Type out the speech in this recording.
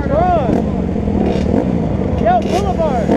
Boulevard on. Yo, Boulevard.